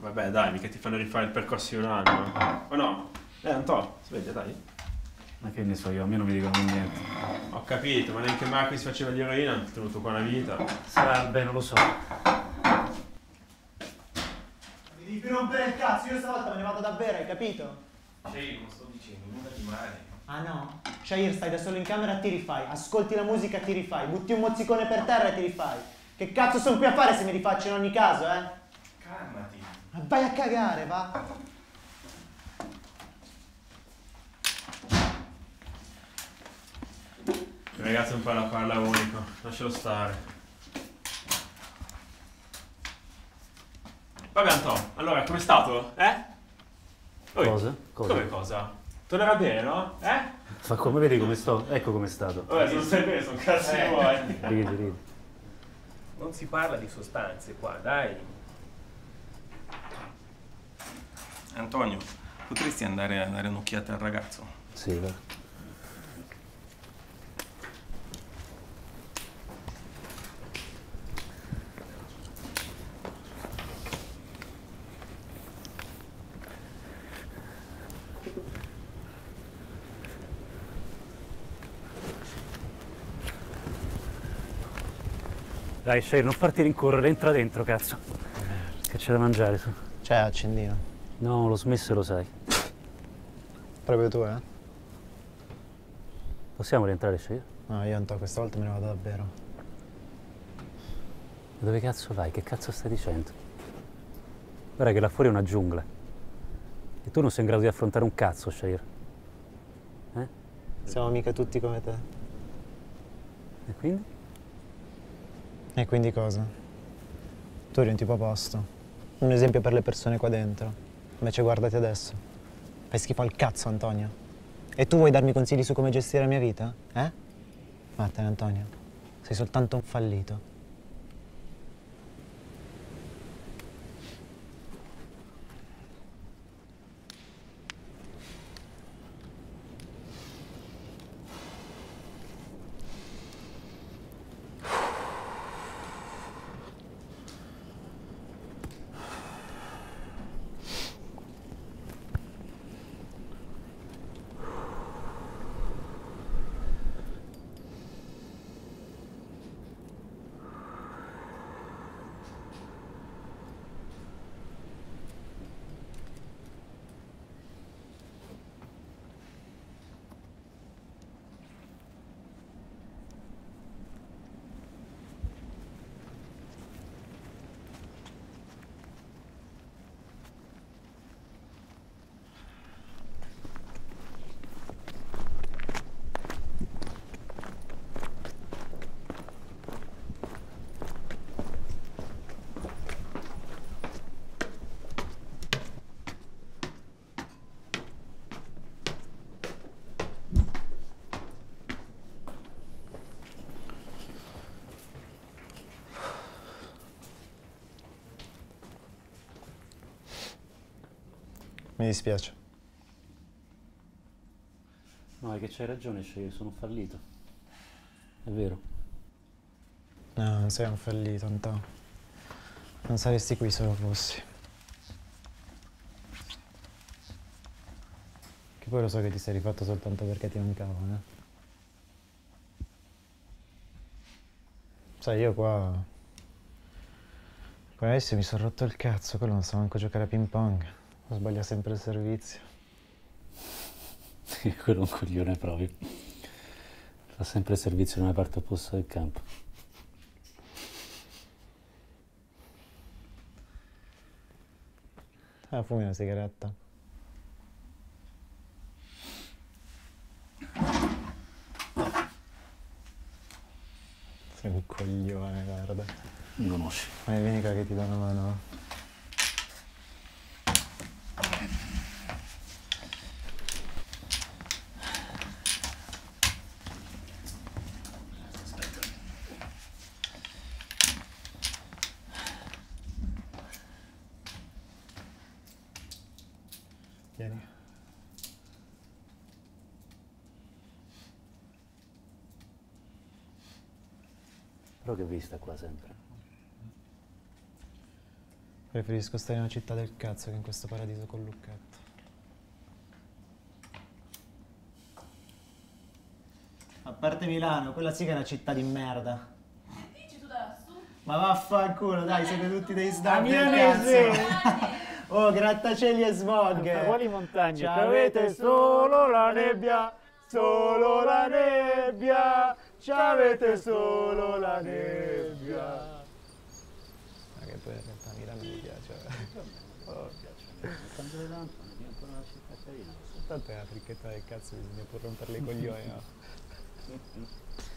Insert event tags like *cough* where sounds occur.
Vabbè, dai, mica ti fanno rifare il percorso di un anno. O no? Eh, Antò, sveglia, dai. Ma che ne so io, a me non mi dicono niente. Ho capito, ma neanche Marco si faceva di eroina, ha tenuto qua una vita. Sarà bene, non lo so. Mi devi più rompere il cazzo, io stavolta me ne vado davvero, hai capito? Cioè, non sto dicendo nulla di male. Ah no? Shahir, stai da solo in camera ti rifai, ascolti la musica ti rifai, butti un mozzicone per terra e ti rifai. Che cazzo sono qui a fare se mi rifaccio in ogni caso, eh? Calmati. Ma vai a cagare, va? Il ragazzo è un po' la parla unico, lascialo stare. Vabbè Antò, allora com'è stato? Eh? Oi, Cosa? Cosa? Come cosa? Tornerà bene, no? Eh? Ma come vedi come sto? Ecco come è stato. Vabbè, se non stai bene, sono cazzi Eh. tuoi. Ridi, ridi. Non si parla di sostanze qua, dai. Antonio, potresti andare a dare un'occhiata al ragazzo? Sì, va. Dai, Shay, non farti rincorrere, entra dentro, cazzo. Che c'è da mangiare, su. C'è accendino. No, l'ho smesso e lo sai. Proprio tu, eh? Possiamo rientrare, Shay? No, io Anto, questa volta me ne vado davvero. Dove cazzo vai? Che cazzo stai dicendo? Guarda che là fuori è una giungla. E tu non sei in grado di affrontare un cazzo, Shair. Eh? Siamo mica tutti come te. E quindi? E quindi cosa? Tu eri un tipo a posto. Un esempio per le persone qua dentro. Invece guardati adesso. Fai schifo al cazzo, Antonio. E tu vuoi darmi consigli su come gestire la mia vita? Eh? Vattene, Antonio. Sei soltanto un fallito. Mi dispiace. No, è che c'hai ragione, sono fallito. È vero. No, non sei un fallito, Antonio. Non saresti qui se lo fossi. Che poi lo so che ti sei rifatto soltanto perché ti mancava, eh? Sai, io qua... Qua adesso mi sono rotto il cazzo, quello non sa manco giocare a ping pong. Sbaglia sempre il servizio. *laughs* Quello è un coglione proprio. Fa sempre servizio nella parte opposta del campo. Ah, fumi una sigaretta. Sei un coglione, guarda. Non conosci. Ma vieni qua che ti do una mano. Però che vista qua sempre. Preferisco stare in una città del cazzo che in questo paradiso con Lucchetto. A parte Milano, quella sì che è una città di merda. Dici tu da lassù? Ma vaffanculo, dai, siete tutti dei A del cazzo. *laughs* Oh, grattacieli e smog. Quali montagne? Ci avete solo la nebbia, solo la nebbia, ci avete solo la nebbia. Ma che poi realtà Milano mi piace. Oh, Quando una città carina. Tanto è una fricchetta del cazzo, bisogna pur romperle i coglioni, no? *laughs*